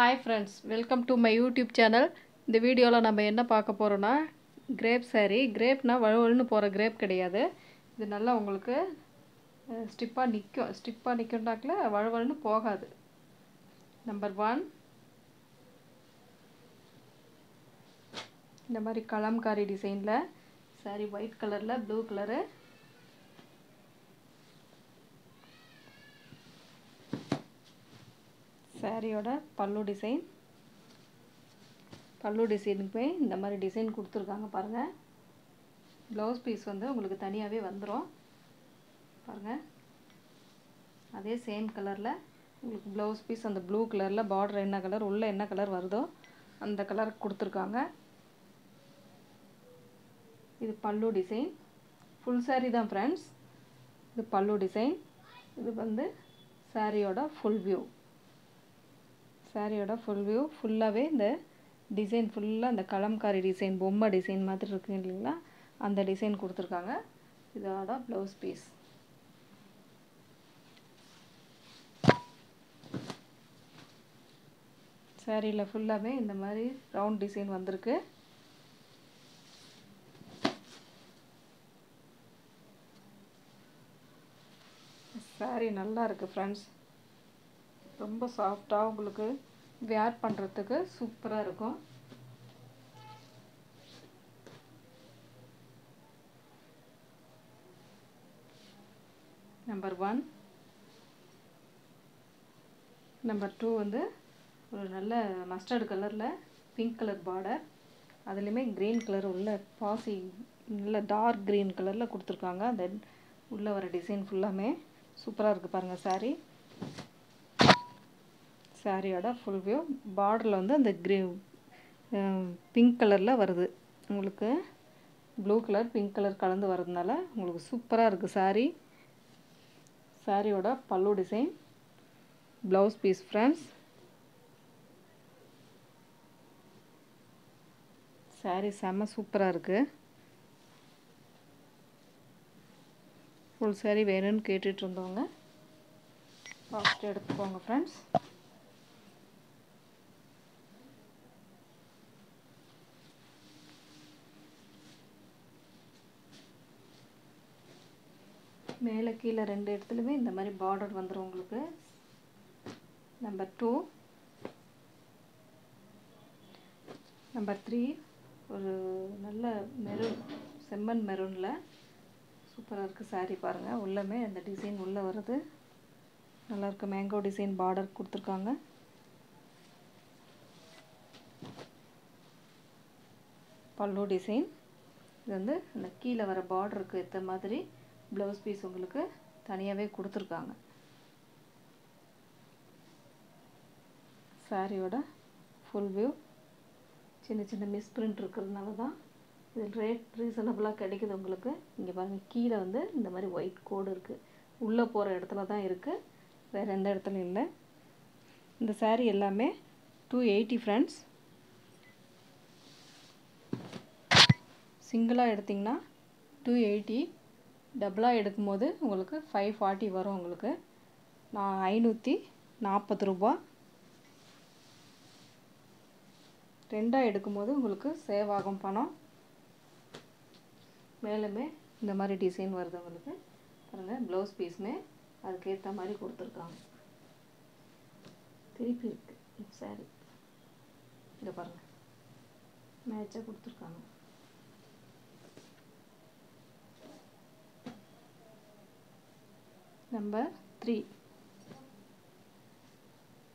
Hi friends welcome to my YouTube channel இந்த வீடியோவில் நம்ம என்ன பார்க்க போகிறோன்னா கிரேப் saree. கிரேப்னா வழுவழுன்னு போகிற கிரேப் கிடையாது. இது நல்லா உங்களுக்கு ஸ்டிப்பாக நிற்கும் ஸ்டிப்பாக நிற்கும்னாக்கில் வழுவழுன்னு போகாது. நம்பர் ஒன் இந்த மாதிரி கலம்காரி டிசைனில் சாரி ஒயிட் கலரில் ப்ளூ கலரு சாரியோட பல்லு டிசைன் பல்லு டிசைனுக்குமே இந்த மாதிரி டிசைன் கொடுத்துருக்காங்க பாருங்கள் ப்ளவுஸ் பீஸ் வந்து உங்களுக்கு தனியாகவே வந்துடும் பாருங்கள் அதே சேம் கலரில் உங்களுக்கு ப்ளவுஸ் பீஸ் அந்த ப்ளூ கலரில் பார்டர் என்ன கலர் உள்ளே என்ன கலர் வருதோ அந்த கலர் கொடுத்துருக்காங்க. இது பல்லு டிசைன் ஃபுல் saree தான் ஃப்ரெண்ட்ஸ் இது பல்லு டிசைன் இது வந்து சாரியோட ஃபுல் வியூ சாரியோட ஃபுல் வியூ ஃபுல்லாகவே இந்த டிசைன் ஃபுல்லாக அந்த கலம்காரி டிசைன் பொம்மை டிசைன் மாதிரி இருக்கு இல்லைங்களா? அந்த டிசைன் கொடுத்துருக்காங்க. இதோட ப்ளவுஸ் பீஸ் சாரியில் ஃபுல்லாகவே இந்த மாதிரி ரவுண்ட் டிசைன் வந்திருக்கு. சாரி நல்லா இருக்குது ஃப்ரெண்ட்ஸ் ரொம்ப சாஃப்டாக உங்களுக்கு வேர் பண்ணுறதுக்கு சூப்பராக இருக்கும். நம்பர் ஒன் நம்பர் டூ வந்து ஒரு நல்ல மஸ்டர்டு கலரில் பிங்க் கலர் பார்டர் அதுலேயுமே க்ரீன் கலர் உள்ள பாசி நல்ல டார்க் க்ரீன் கலரில் கொடுத்துருக்காங்க. அந்த உள்ளே வர டிசைன் ஃபுல்லாமே சூப்பராக இருக்குது பாருங்கள் சாரீ சாரியோட ஃபுல் வியூ பார்டரில் வந்து அந்த க்ரீ பிங்க் கலரில் வருது. உங்களுக்கு ப்ளூ கலர் பிங்க் கலர் கலந்து வர்றதுனால உங்களுக்கு சூப்பராக இருக்குது சாரீ சாரியோட pallu design blouse piece friends saree செம்ம சூப்பராக இருக்குது ஃபுல் சாரீ வேணும்னு கேட்டுட்ருந்தவங்க இருந்தவங்க எடுத்துக்கோங்க ஃப்ரெண்ட்ஸ் கீழே ரெண்டு இடத்துலையுமே இந்த மாதிரி பார்டர் வந்துடும் உங்களுக்கு. நம்பர் டூ நம்பர் த்ரீ ஒரு நல்ல மெரூன் செம்மண் மெரூனில் சூப்பராக இருக்குது சாரீ பாருங்கள் உள்ளமே அந்த டிசைன் உள்ளே வருது. நல்லாயிருக்கு மேங்கோ டிசைன் பார்டர் கொடுத்துருக்காங்க. பல்லு டிசைன் இது வந்து அந்த கீழே வர பார்டருக்கு ஏற்ற மாதிரி ப்ளவுஸ் பீஸ் உங்களுக்கு தனியாகவே கொடுத்துருக்காங்க. சாரியோட ஃபுல் வியூ சின்ன சின்ன மிஸ்பிரிண்ட் இருக்கிறதுனால தான் இது ரேட் ரீசனபிளாக கிடைக்குது உங்களுக்கு. இங்கே பாருங்கள் கீழே வந்து இந்த மாதிரி ஒயிட் கோடு இருக்குது உள்ளே போகிற இடத்துல தான் இருக்குது வேறு எந்த இடத்துலையும் இல்லை. இந்த சாரீ எல்லாமே டூ எயிட்டி ஃப்ரெண்ட்ஸ் சிங்கிளாக எடுத்திங்கன்னா டூ எயிட்டி டபுளாக எடுக்கும்போது உங்களுக்கு ஃபைவ் ஃபார்ட்டி வரும் உங்களுக்கு. நான் ஐநூற்றி நாற்பது ரூபா. ரெண்டாக எடுக்கும்போது உங்களுக்கு சேவ் ஆகும் பணம். மேலுமே இந்த மாதிரி டிசைன் வருது உங்களுக்கு. பாருங்கள் ப்ளவுஸ் பீஸுமே அதுக்கேற்ற மாதிரி கொடுத்துருக்காங்க. திருப்பி இருக்குது சாரி இதை பாருங்கள் மேட்சாக கொடுத்துருக்காங்க. நம்பர் த்ரீ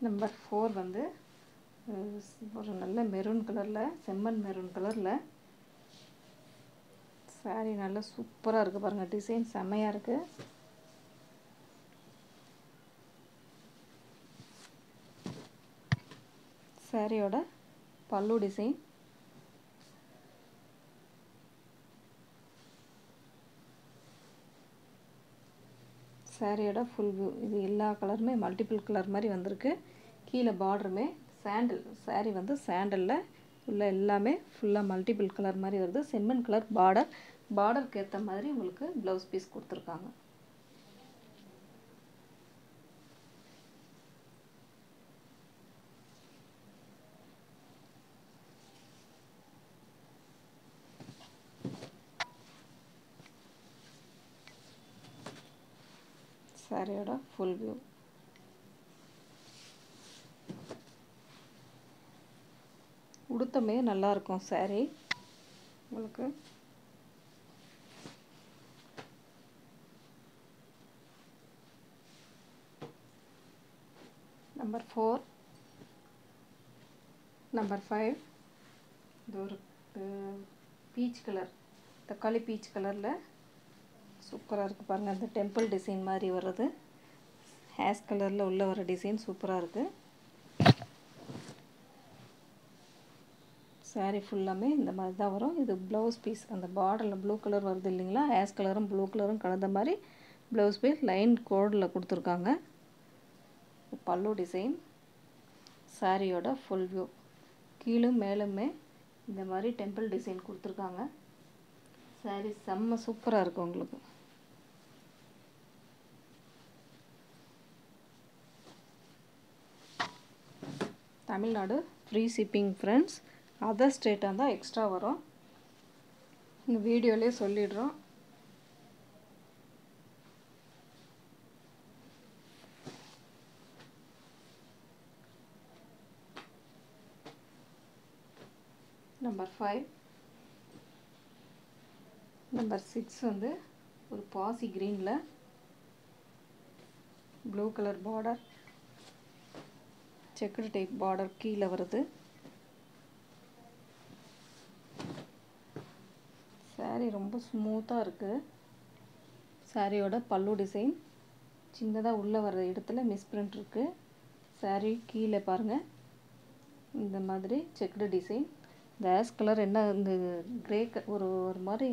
நம்பர் ஃபோர் வந்து ஒரு நல்ல மெரூன் கலரில் செம்மண் மெரூன் கலரில் சாரீ நல்லா சூப்பராக இருக்குது பாருங்கள் டிசைன் செம்மையாக இருக்குது சாரியோட பல்லு டிசைன் சேரீயோட ஃபுல் வியூ இது எல்லா கலருமே மல்டிபிள் கலர் மாதிரி வந்திருக்கு. கீழே பார்டருமே சாண்டில் சாரீ வந்து சாண்டலில் உள்ள எல்லாமே ஃபுல்லாக மல்டிபிள் கலர் மாதிரி வருது. செம்மன் கலர் பார்டர் பார்டருக்கு ஏற்ற மாதிரி உங்களுக்கு ப்ளவுஸ் பீஸ் கொடுத்துருக்காங்க. சாரியோட ஃபுல் வியூ உடுத்தமே நல்லாயிருக்கும் சாரீ உங்களுக்கு? நம்பர் ஃபோர் நம்பர் ஃபைவ் இது ஒரு பீச் கலர் தக்காளி பீச் கலரில் சூப்பராக இருக்குது பாருங்கள் அந்த டெம்பிள் டிசைன் மாதிரி வர்றது. ஹேஸ் கலரில் உள்ள வர டிசைன் சூப்பராக இருக்குது சாரீ ஃபுல்லாமே இந்த மாதிரி தான் வரும். இது ப்ளவுஸ் பீஸ் அந்த பார்டரில் ப்ளூ கலர் வருது இல்லைங்களா? ஹேஸ் கலரும் ப்ளூ கலரும் கலந்த மாதிரி ப்ளவுஸ் பீஸ் லைன் கோடில் கொடுத்துருக்காங்க. பல்லு டிசைன் சாரியோட ஃபுல் வியூ கீழும் மேலுமே இந்த மாதிரி டெம்பிள் டிசைன் கொடுத்துருக்காங்க. சாரீ செம்ம சூப்பராக இருக்குது உங்களுக்கு. Tamil Nadu free shipping friends other ஸ்டேட்டாக இருந்தால் எக்ஸ்ட்ரா வரும். இந்த வீடியோலேயே சொல்லிடுறோம். நம்பர் ஃபைவ் நம்பர் சிக்ஸ் வந்து ஒரு பாசி க்ரீனில் blue colour border checked type border கீழே வருது. சாரீ ரொம்ப ஸ்மூத்தாக இருக்குது சாரியோட பல்லு டிசைன் சின்னதாக உள்ளே வர இடத்துல மிஸ்பிரிண்ட் இருக்குது சாரீ கீழே பாருங்கள் இந்த மாதிரி செக்குடு டிசைன் இந்த ஆஸ் கலர் என்ன இந்த க்ரே க ஒரு ஒரு மாதிரி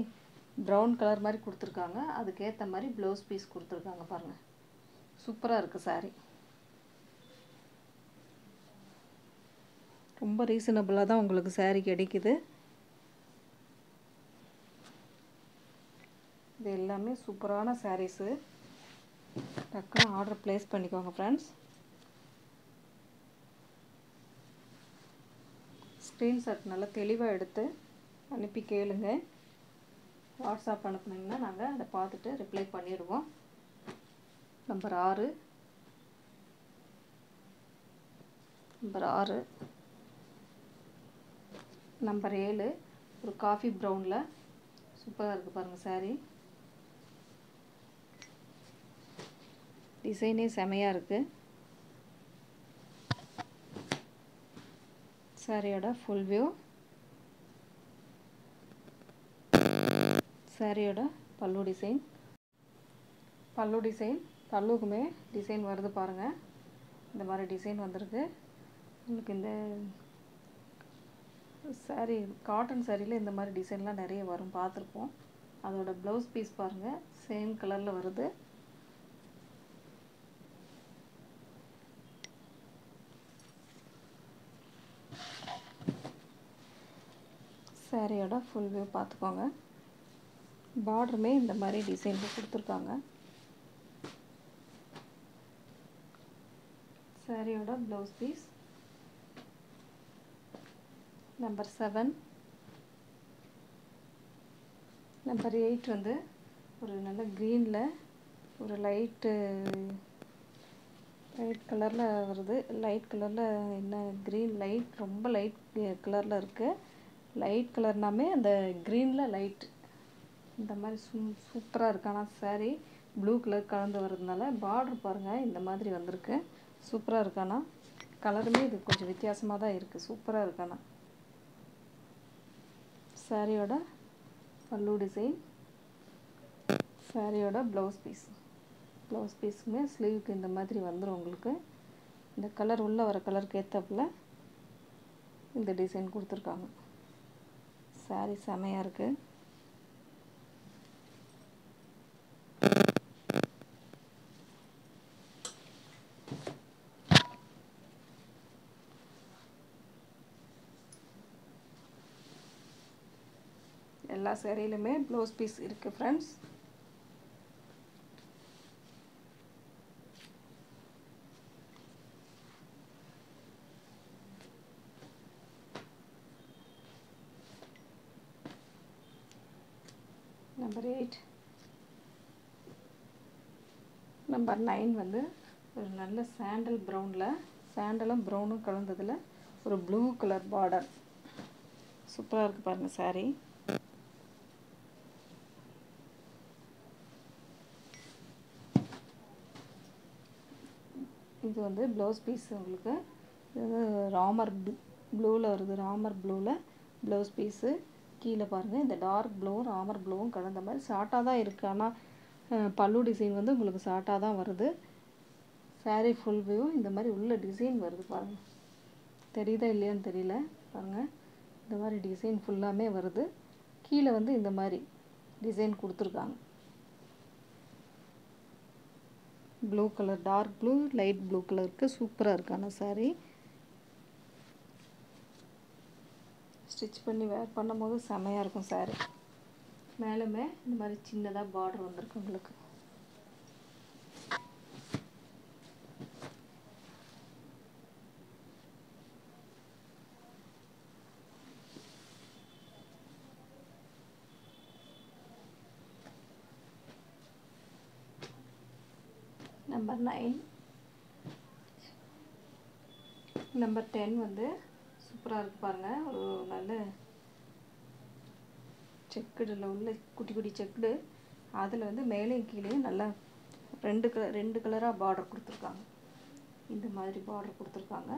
ப்ரௌன் கலர் மாதிரி கொடுத்துருக்காங்க. அதுக்கேற்ற மாதிரி ப்ளவுஸ் பீஸ் கொடுத்துருக்காங்க பாருங்கள் சூப்பராக இருக்குது சாரீ ரொம்ப ரீசனபிளாக தான் உங்களுக்கு சேரீ கிடைக்குது. இது எல்லாமே சூப்பரான சாரீஸு டக்குன்னு ஆர்டர் ப்ளேஸ் பண்ணிக்கோங்க ஃப்ரெண்ட்ஸ் ஸ்க்ரீன்ஷாட் நல்லா தெளிவாக எடுத்து அனுப்பி கேளுங்க. வாட்ஸ்அப் அனுப்புனீங்கன்னா நாங்கள் அதை பார்த்துட்டு ரிப்ளை பண்ணிடுவோம். நம்பர் ஆறு. நம்பர் ஆறு. நம்பர் ஏழு ஒரு காஃபி ப்ரௌனில் சூப்பராக இருக்குது பாருங்கள் சாரீ டிசைனே செமையாக இருக்குது சாரியோட ஃபுல் வியூ சாரியோட பல்லு டிசைன் பல்லு டிசைன் பல்லுக்குமே டிசைன் வருது பாருங்கள் இந்த மாதிரி டிசைன் வந்திருக்கு. உங்களுக்கு இந்த சாரீ காட்டன் சாரியில் இந்த மாதிரி டிசைன்லாம் நிறைய வரும். பார்த்துருப்போம். அதோட ப்ளவுஸ் பீஸ் பாருங்கள் சேம் கலரில் வருது. சாரியோட ஃபுல் வியூ பார்த்துக்கோங்க. பார்டருமே இந்த மாதிரி டிசைனில் கொடுத்துருக்காங்க. சாரியோட blouse piece number seven number eight வந்து ஒரு நல்ல க்ரீனில் ஒரு லைட்டு லைட் கலரில் வருது. லைட் கலரில் என்ன க்ரீன் லைட் ரொம்ப லைட் கலரில் இருக்குது லைட் கலர்னாமே அந்த க்ரீனில் லைட் இந்த மாதிரி சூ சூப்பராக இருக்கு. ஆனால் சாரீ ப்ளூ கலர் கலந்து வர்றதுனால பார்டர் பாருங்கள் இந்த மாதிரி வந்திருக்கு. சூப்பராக இருக்கானா கலருமே இது கொஞ்சம் வித்தியாசமாக தான் இருக்குது சூப்பராக இருக்கானா சாரியோட பல்லு டிசைன் சாரியோட ப்ளவுஸ் பீஸ் ப்ளவுஸ் பீஸுமே ஸ்லீவுக்கு இந்த மாதிரி வந்துடும் உங்களுக்கு. இந்த கலர் உள்ளே வர கலருக்கு ஏற்றப்பில் இந்த டிசைன் கொடுத்துருக்காங்க. சாரி செமையாக இருக்குது எல்லா சேரீலுமே ப்ளவுஸ் பீஸ் இருக்குது friends number eight number nine வந்து ஒரு நல்ல சாண்டல் ப்ரௌனில் சாண்டலும் ப்ரௌனும் கலந்ததில் ஒரு ப்ளூ கலர் பார்டர் சூப்பராக இருக்குது பாருங்கள் சாரீ இது வந்து ப்ளவுஸ் பீஸ் உங்களுக்கு. இது வந்து ராமர் ப்ளூவில் வருது. ராமர் ப்ளூவில் ப்ளவுஸ் பீஸு கீழே பாருங்கள் இந்த டார்க் ப்ளூவும் ராமர் ப்ளூவும் கலந்த மாதிரி ஷார்ட்டாக தான் இருக்குது ஆனால் பல்லு டிசைன் வந்து உங்களுக்கு ஷார்ட்டாக தான் வருது. Saree ஃபுல் வியூ இந்த மாதிரி உள்ள டிசைன் வருது பாருங்கள் தெரியுதா இல்லையான்னு தெரியல. பாருங்கள் இந்த மாதிரி டிசைன் ஃபுல்லாமே வருது. கீழே வந்து இந்த மாதிரி டிசைன் கொடுத்துருக்காங்க. Blue colour dark blue light blue கலருக்கு சூப்பராக இருக்கான ஆனால் ஸ்டிச் பண்ணி வேர் பண்ணும்போது செமையாக இருக்கும் saree. மேலுமே இந்த மாதிரி சின்னதாக பார்டர் வந்திருக்கு உங்களுக்கு. நைன் நம்பர் டென் வந்து சூப்பராக இருக்கு பாருங்கள் ஒரு நல்ல செக்குடில் உள்ள குட்டி குட்டி செக்குடு அதில் வந்து மேலேயும் கீழேயும் நல்லா ரெண்டு கலர் ரெண்டு கலராக பார்டர் கொடுத்துருக்காங்க. இந்த மாதிரி பார்டர் கொடுத்துருக்காங்க.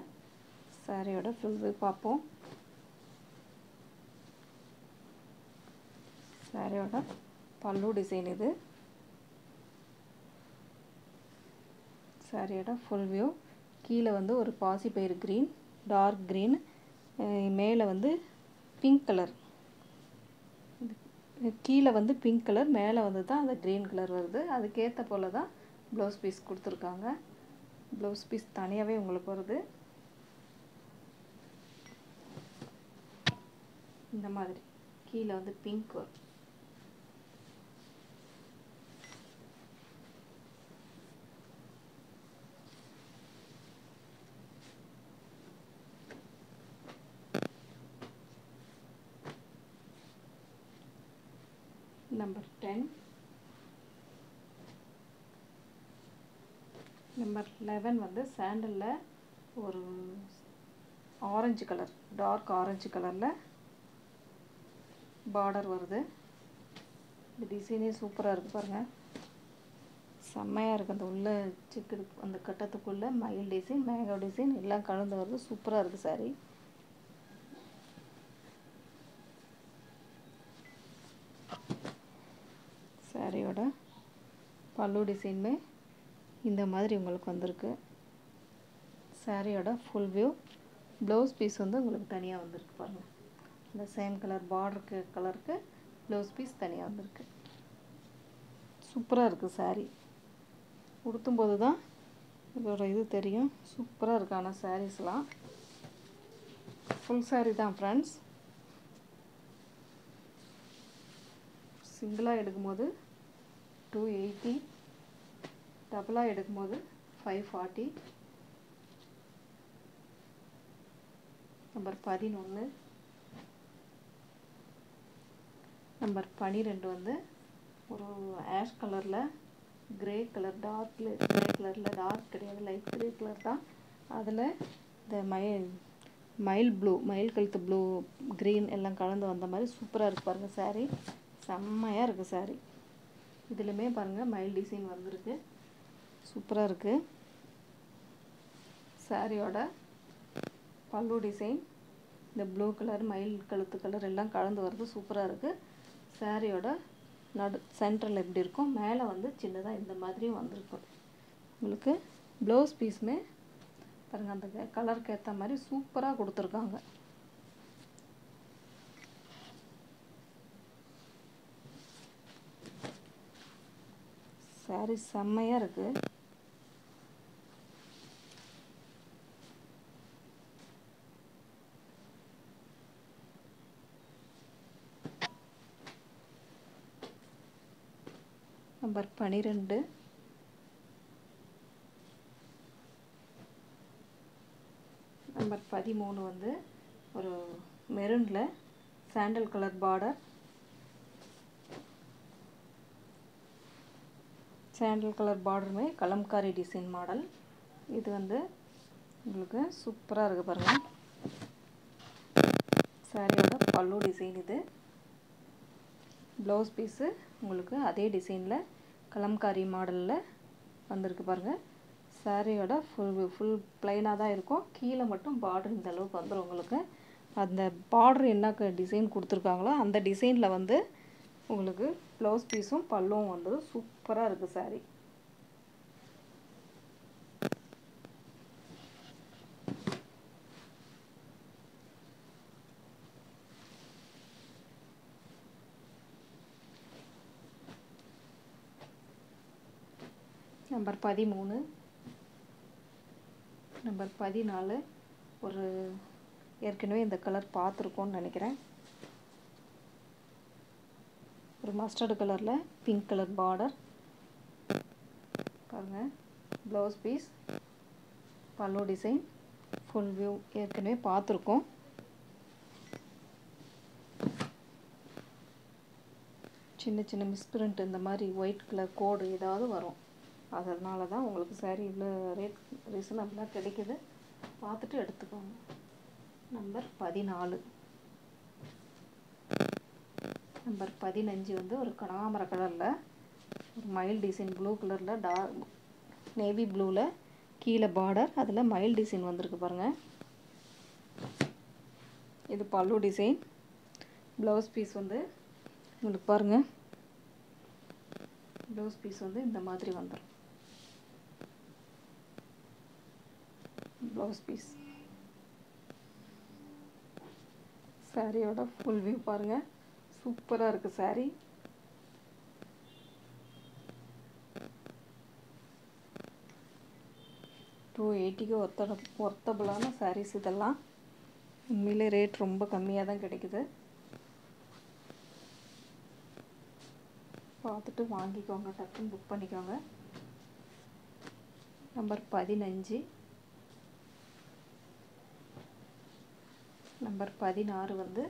சாரியோட ஃபுல் வியூ பார்ப்போம். சாரியோட பல்லு டிசைன் இது. சாரியோட ஃபுல் வியூ கீழே வந்து ஒரு பாசிப்பயிறு க்ரீன் டார்க் க்ரீன் மேலே வந்து பிங்க் கலர் கீழே வந்து பிங்க் கலர் மேலே வந்து தான் அந்த க்ரீன் கலர் வருது. அதுக்கேற்ற போல் தான் ப்ளவுஸ் பீஸ் கொடுத்துருக்காங்க. ப்ளவுஸ் பீஸ் தனியாகவே உங்களுக்கு வருது. இந்த மாதிரி. கீழே வந்து பிங்க் வரும். நம்பர் லெவன் வந்து சாண்டலில் ஒரு ஆரஞ்சு கலர் டார்க் ஆரஞ்சு கலரில் பார்டர் வருது. இந்த டிசைனே சூப்பராக இருக்குது பாருங்கள் செம்மையாக இருக்குது அந்த உள்ள சிக்கு அந்த கட்டத்துக்குள்ளே மயில் டிசைன் மேகோ டிசைன் எல்லாம் கலந்து வருது. சூப்பராக இருக்குது சாரி சாரியோட பல்லு டிசைனுமே இந்த மாதிரி உங்களுக்கு வந்திருக்கு. சாரியோட ஃபுல் வியூ ப்ளவுஸ் பீஸ் வந்து உங்களுக்கு தனியாக வந்திருக்கு பாருங்கள் இந்த சேம் கலர் பார்டருக்கு கலருக்கு ப்ளவுஸ் பீஸ் தனியாக வந்திருக்கு. சூப்பராக இருக்குது சாரீ உடுத்தும்போது தான் இதோட இது தெரியும். சூப்பராக இருக்கான சாரீஸ்லாம் ஃபுல் சாரீ தான் ஃப்ரெண்ட்ஸ் சிங்கிளாக எடுக்கும்போது டூ எயிட்டி டபுளாக எடுக்கும்போது ஃபைவ் ஃபார்ட்டி நம்பர் பதினொன்று நம்பர் பன்னிரெண்டு வந்து ஒரு ஆஷ் கலரில் கிரே கலர் டார்க்கில் கிரே கலரில் டார்க் கிடையாது லைட் கிரே கலர் தான். அதில் இந்த மயில் மயில் ப்ளூ மயில் கழுத்து ப்ளூ க்ரீன் எல்லாம் கலந்து வந்த மாதிரி சூப்பராக இருக்குது பாருங்கள் சாரீ செம்மையாக இருக்குது சாரீ இதுலையுமே பாருங்கள் மயில் டிசைன் வந்திருக்கு. சூப்பராக இருக்குது சாரியோட பல்லு டிசைன் இந்த ப்ளூ கலர் மயில் கழுத்து கலர் எல்லாம் கலந்து வருது சூப்பராக இருக்குது சாரியோட நடு சென்டரில் எப்படி இருக்கும்? மேலே வந்து சின்னதாக இந்த மாதிரியும் வந்திருக்கும் உங்களுக்கு ப்ளவுஸ் பீஸுமே பாருங்கள் அந்த கலருக்கு ஏற்ற மாதிரி சூப்பராக கொடுத்துருக்காங்க. சாரி செம்மையாக இருக்குது பனிரெண்டு. பன்னிரெண்டு நம்பர் பதிமூணு வந்து ஒரு மெரூனில் sandal colour border sandal colour பார்டருமே Kalamkari design model இது வந்து உங்களுக்கு சூப்பராக இருக்குது பாருங்கள் சாரியோட பல்லு டிசைன் இது. ப்ளவுஸ் பீஸு உங்களுக்கு அதே டிசைனில் கலம்காரி மாடலில் வந்திருக்கு பாருங்கள் சாரியோட ஃபுல் ஃபுல் ப்ளைனாக தான் இருக்கும். கீழே மட்டும் பார்டர் இந்த அளவுக்கு வந்துடும் உங்களுக்கு. அந்த பார்டர் என்ன டிசைன் கொடுத்துருக்காங்களோ அந்த டிசைனில் வந்து உங்களுக்கு ப்ளவுஸ் பீஸும் பல்லும் வந்துடும் சூப்பராக இருக்குது சாரீ நம்பர் பதிமூணு. நம்பர் பதினாலு. ஒரு ஏற்கனவே இந்த கலர் பார்த்துருக்கோன்னு நினைக்கிறேன். ஒரு மஸ்டர்டு கலரில் பிங்க் கலர் பார்டர் பாருங்கள் blouse piece pallu design full view ஏற்கனவே பார்த்துருக்கோம். சின்ன சின்ன மிஸ்பிரிண்ட் இந்த மாதிரி ஒயிட் கலர் கோடு ஏதாவது வரும். அதனால தான் உங்களுக்கு சாரீ இவ்வளோ ரேட் ரீசனபிளாக கிடைக்குது. பார்த்துட்டு எடுத்துக்கோங்க. நம்பர் பதினாலு. நம்பர் பதினஞ்சு வந்து ஒரு கனகாமர கலரில் ஒரு மயில் டிசைன் ப்ளூ கலரில் டார்க் நேவி ப்ளூவில் கீழே பார்டர் அதில் மயில் டிசைன் வந்திருக்கு பாருங்கள் இது பல்லு டிசைன் ப்ளவுஸ் பீஸ் வந்து உங்களுக்கு பாருங்கள் ப்ளவுஸ் பீஸ் வந்து இந்த மாதிரி வந்துடும் ப்ளவுஸ் பீஸ் சாரியோட ஃபுல் வியூ பாருங்கள் சூப்பராக இருக்குது சாரீ டூ எயிட்டிக்கு ஒர்த்த ஒர்த்தபிளான சாரீஸ் இதெல்லாம். உண்மையிலே ரேட் ரொம்ப கம்மியாக தான் கிடைக்குது. பார்த்துட்டு வாங்கிக்கோங்க டக்குன்னு புக் பண்ணிக்கோங்க. நம்பர் பதினஞ்சு. நம்பர் பதினாறு வந்து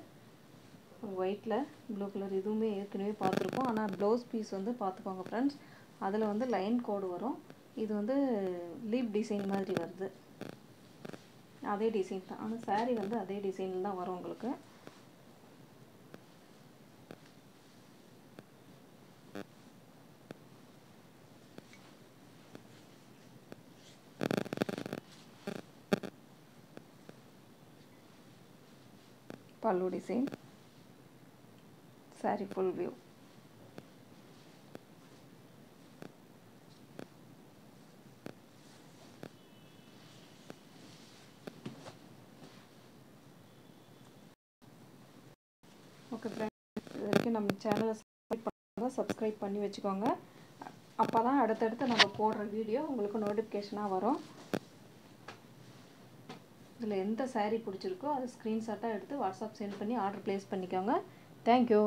ஒரு ஒயிட்டில் ப்ளூ கலர் இதுவுமே ஏற்கனவே பார்த்துருப்போம் ஆனால் ப்ளவுஸ் பீஸ் வந்து பார்த்துக்கோங்க ஃப்ரெண்ட்ஸ் அதில் வந்து லைன் கோடு வரும். இது வந்து லீப் டிசைன் மாதிரி வருது. அதே டிசைன் தான். ஆனால் சாரீ வந்து அதே டிசைனில் தான் வரும் உங்களுக்கு. Pallu design saree full view okay friends இது வரைக்கும் நம்ம சேனலை சப்ஸ்கிரைப் பண்ணாங்க சப்ஸ்கிரைப் பண்ணி வச்சுக்கோங்க. அப்போ தான் அடுத்தடுத்து நம்ம போடுற வீடியோ உங்களுக்கு நோட்டிஃபிகேஷனாக வரும். இதில் எந்த சாரீ பிடிச்சிருக்கோ அதை ஸ்க்ரீன்ஷாட்டாக எடுத்து வாட்ஸ்அப் சென்ட் பண்ணி ஆர்டர் ப்ளேஸ் பண்ணிக்கோங்க. Thank you